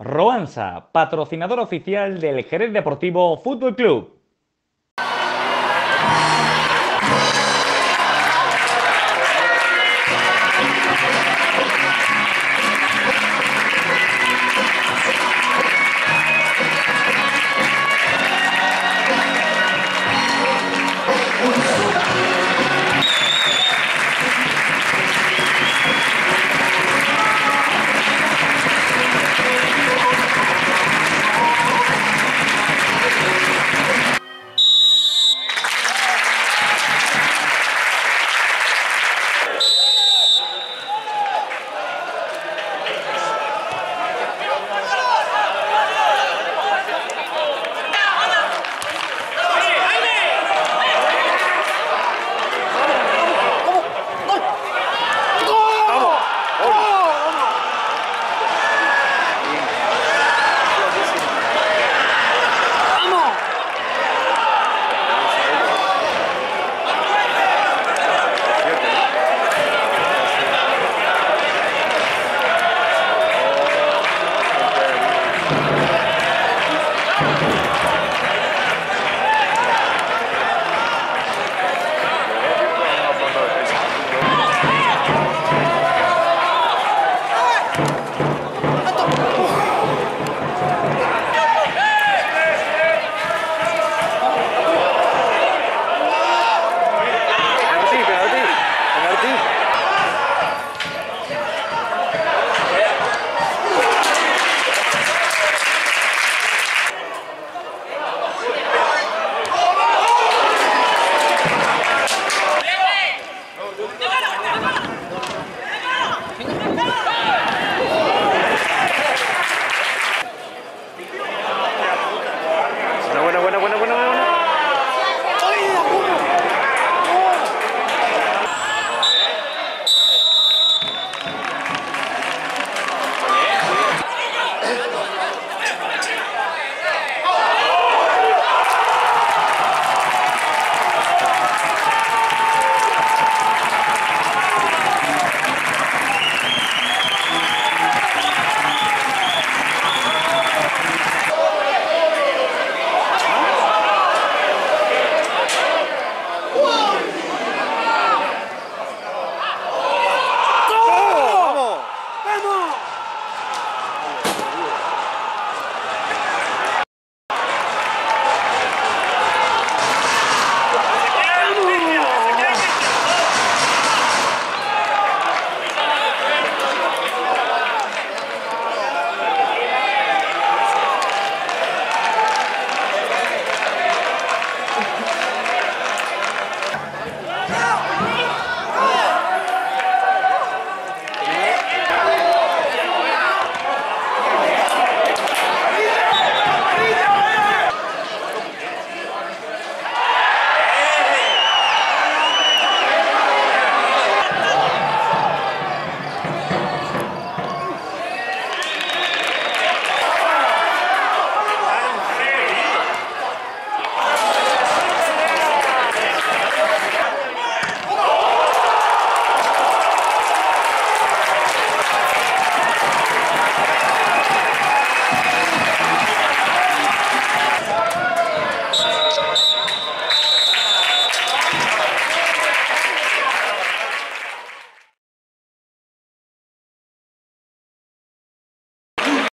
Roansa, patrocinador oficial del Jerez Deportivo Fútbol Club.